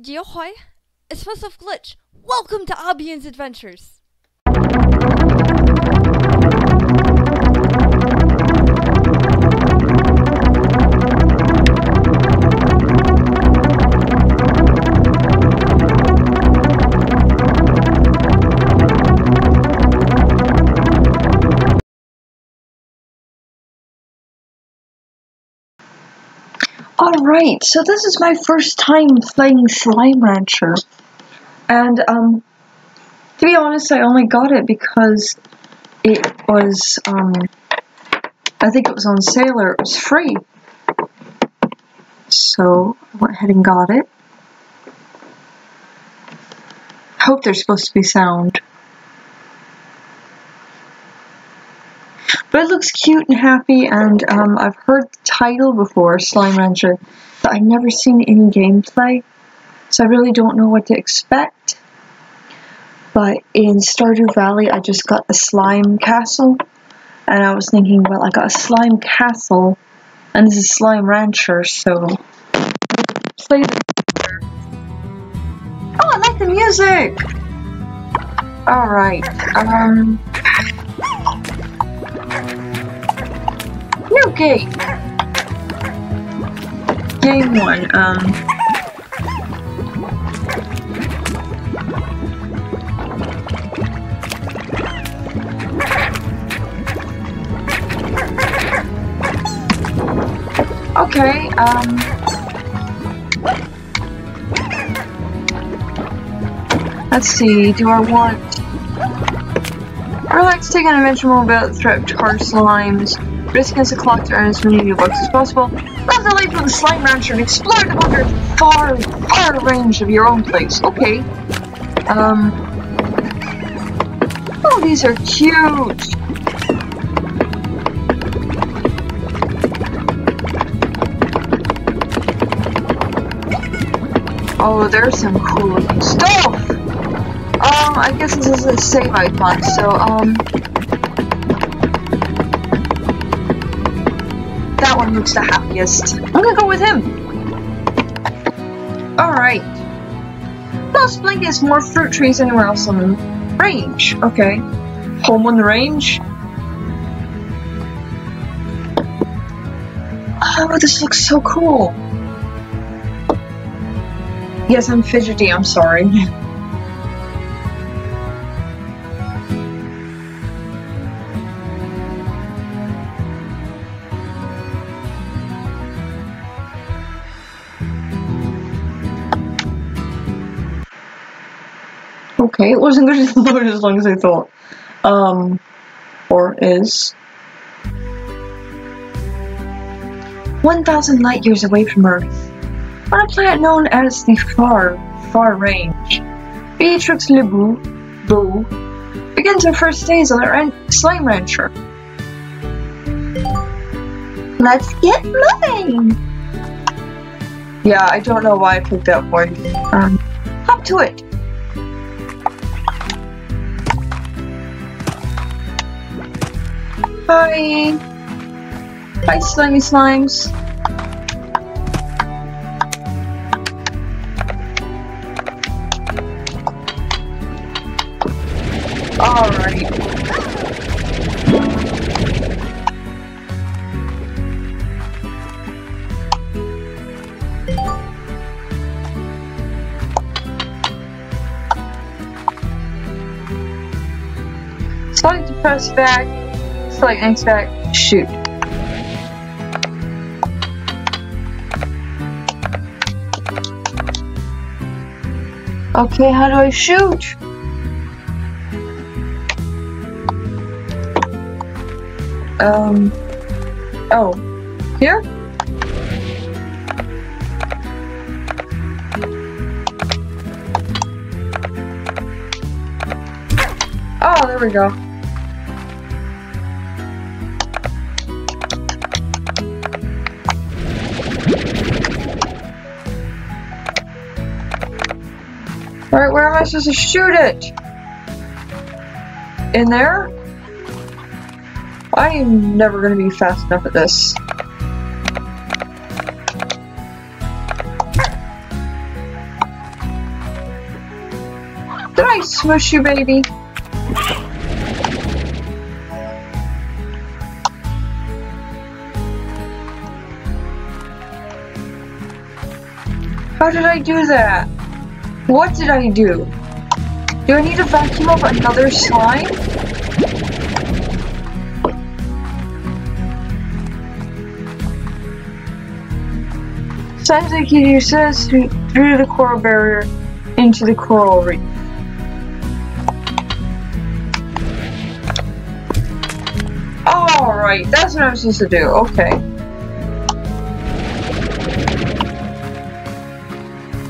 Yohoi, it's myself Glitch. Welcome to Albian's Adventures. Alright, so this is my first time playing Slime Rancher. And, um, to be honest, I only got it because it was, um, I think it was on sale or it was free. So, I went ahead and got it. Hope there's supposed to be sound. But it looks cute and happy, and um, I've heard the title before, Slime Rancher, but I've never seen any gameplay, so I really don't know what to expect. But in Stardew Valley, I just got the Slime Castle, and I was thinking, well, I got a Slime Castle, and this is Slime Rancher, so play the. Oh, I like the music. All right. Um. Game. Game one. Um. Okay. Um. Let's see. Do I want? I would like to take an adventure mode about threat to car slimes. Risk against the clock to earn as many new bucks as possible. Love the life of the slime rancher and explore the wonder far, far range of your own place. Okay. Um. Oh, these are cute. Oh, there's some cool stuff. I guess this is the save icon, so, um. That one looks the happiest. I'm gonna go with him. Alright. Lost Blink has more fruit trees anywhere else on the range. Okay. Home on the range. Oh, this looks so cool. Yes, I'm fidgety, I'm sorry. Okay, it wasn't going to load as long as I thought. Um, or is. 1,000 light years away from Earth, on a planet known as the Far, Far Range, Beatrix Lebu Boo begins her first days on her ran- slime rancher. Let's get moving! Yeah, I don't know why I picked that voice. Um, hop to it! Bye. Bye, slimy slimes. Press back next back, shoot. Okay, how do I shoot? Um, oh, here? Oh, there we go. I to shoot it? In there? I am never going to be fast enough at this. Hi, Smushy baby. How did I do that? What did I do? Do I need to vacuum up another slime? Sounds like you says through, through the coral barrier into the coral reef. Alright, that's what I'm supposed to do. Okay.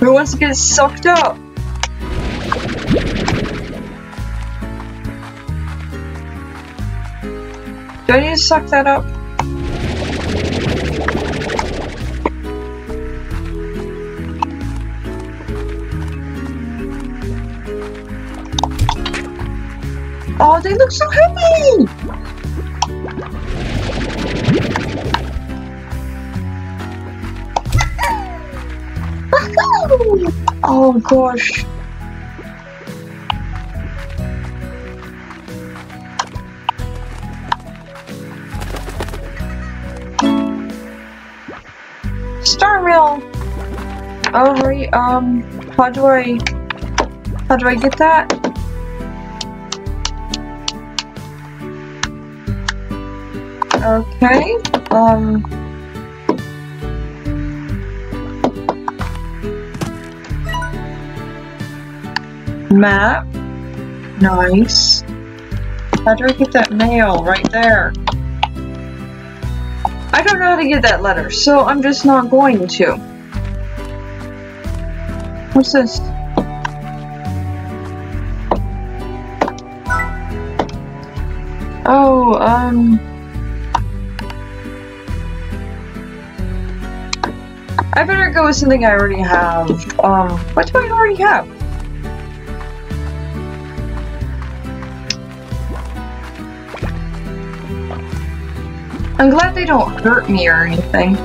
Who wants to get sucked up? Do I need to suck that up? Oh, they look so happy! Oh gosh. Star Mill! Alright, um, how do I, how do I get that? Okay, um, map, nice. How do I get that mail right there? I don't know how to get that letter, so I'm just not going to. What's this? Oh, um... I better go with something I already have. Um, what do I already have? I'm glad they don't hurt me or anything.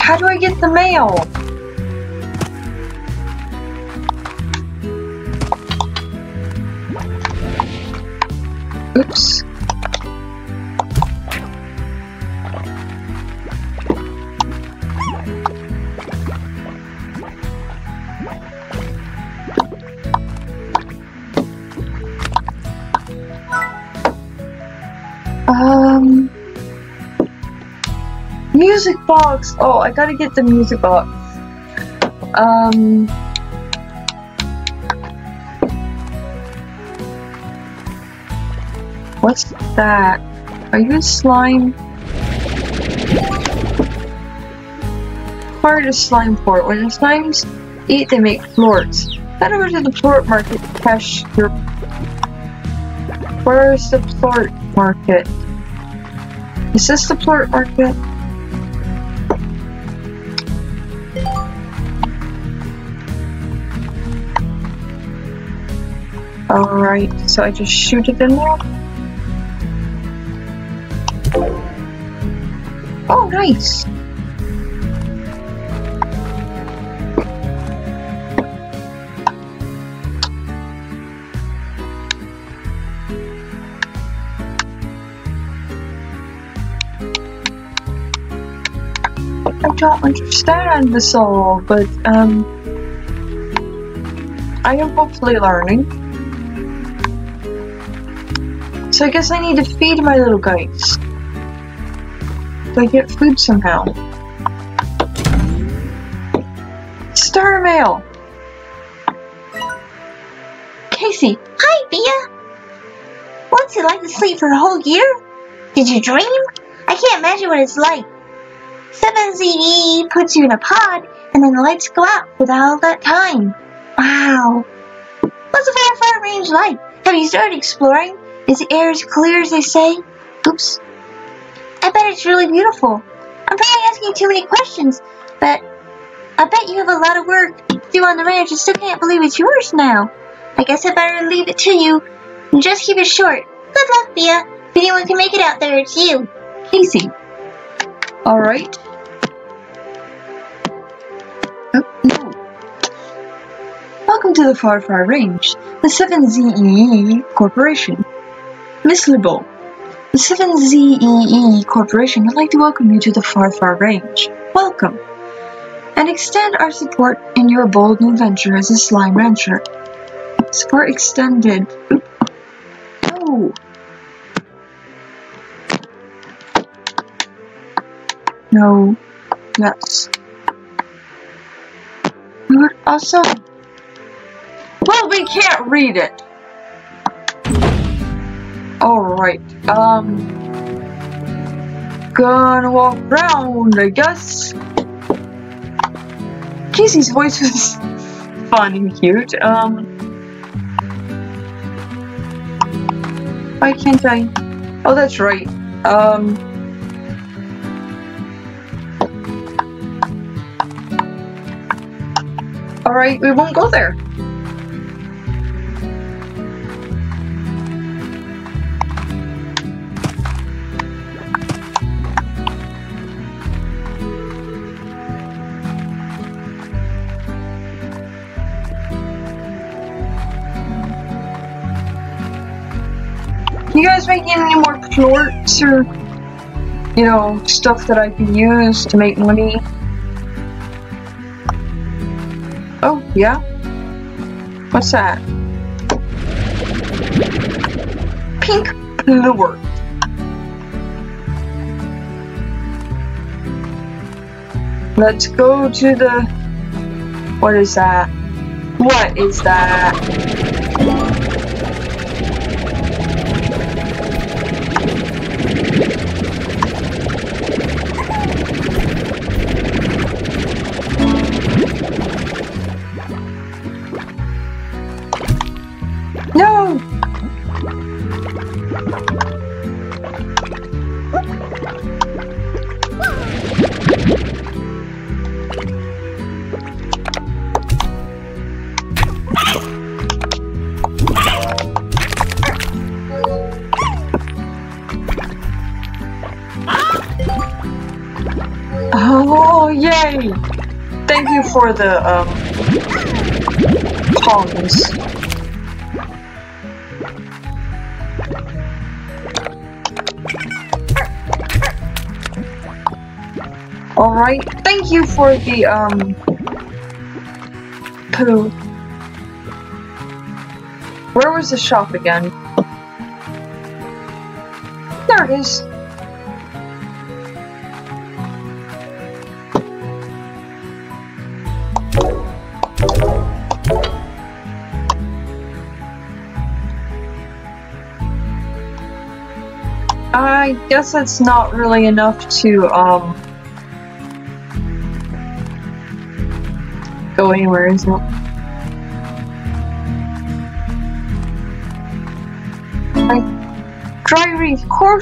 How do I get the mail? Music box. Oh, I gotta get the music box. Um, what's that? Are you a slime? Part of slime port. When the slimes eat, they make plorts. Head over to the plort market to cash your. Where's the plort market? Is this the plort market? Alright, so I just shoot it in there? Oh, nice! I don't understand this all, but um, I am hopefully learning. So I guess I need to feed my little guys. Do I get food somehow? Star mail. Casey, hi, Bea. What's it like to sleep for a whole year? Did you dream? I can't imagine what it's like. 7Zee puts you in a pod, and then the lights go out for all that time. Wow. What's the far range like? Have you started exploring? Is the air as clear as they say? Oops. I bet it's really beautiful. I'm probably asking too many questions, but I bet you have a lot of work to do on the ranch. I still can't believe it's yours now. I guess I better leave it to you. And just keep it short. Good luck, Bea. If anyone can make it out there, it's you. Casey. Alright. Oh, no. Welcome to the Far Far Range, the 7Zee Corporation. Miss Libble, the 7Zee Corporation would like to welcome you to the Far Far Range. Welcome. And extend our support in your bold new venture as a slime rancher. Support extended. Oh. No. Yes. We would also. Well, we can't read it. Alright, um. Gonna walk around, I guess. Casey's voice was fun and cute. Um. Why can't I? Oh, that's right. Um. Alright, we won't go there. You guys making any more plorts or, you know, stuff that I can use to make money? Oh, yeah? What's that? Pink plort. Let's go to the... What is that? What is that? Yay! Thank you for the, um. Alright, thank you for the, um, poo. Where was the shop again? There it is. I guess that's not really enough to, um, go anywhere, is it? Dry reef, cor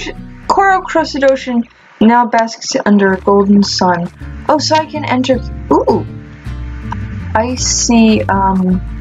coral crusted ocean now basks under a golden sun. Oh, so I can enter. Ooh, I see. Um.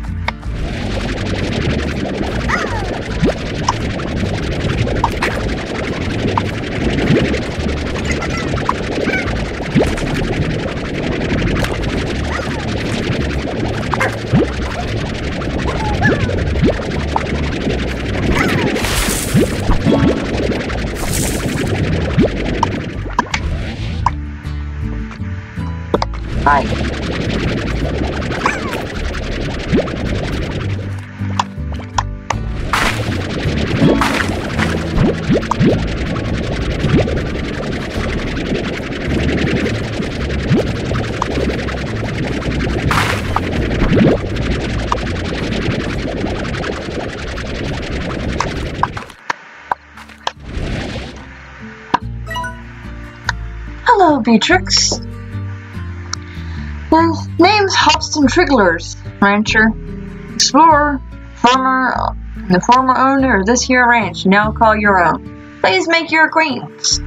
Hello, Beatrix. Name's Hobson Trigglers, rancher, explorer, farmer, the former owner of this here ranch now call your own. Please make your acquaintance.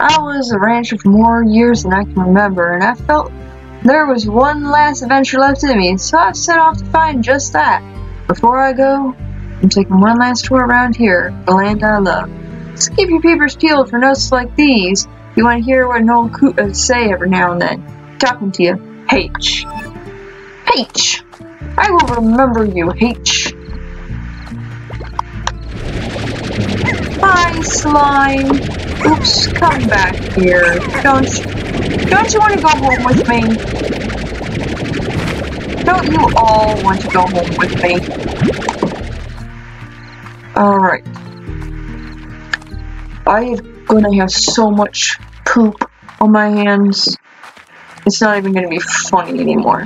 I was a rancher for more years than I can remember, and I felt There was one last adventure left in me, so I set off to find just that. Before I go, I'm taking one last tour around here, the land I love. So keep your papers peeled for notes like these. You want to hear what an old coot would say every now and then. Talking to you, H. H. I will remember you, H. Hi, slime. Oops, come back here. Don't you, don't you want to go home with me? Don't you all want to go home with me? Alright. I'm gonna have so much poop on my hands. It's not even gonna be funny anymore.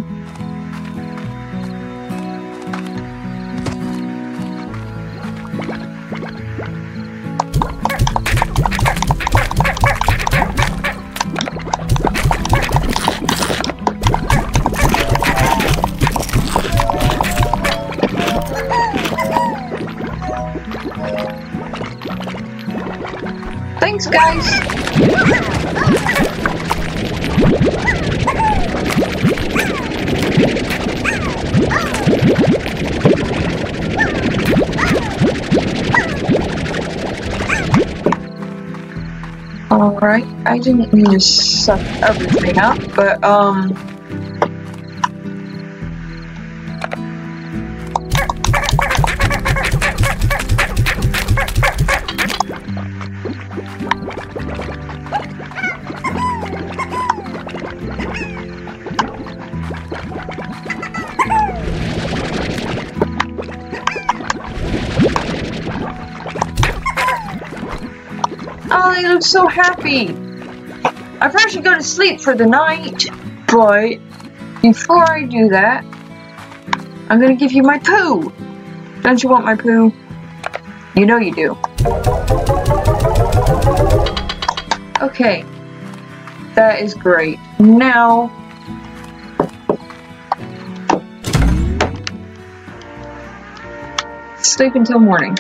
Thanks, guys. Alright, I didn't mean to suck everything up, but, um... happy. I probably should go to sleep for the night, but before I do that, I'm gonna give you my poo. Don't you want my poo? You know you do. Okay. That is great. Now, sleep until morning.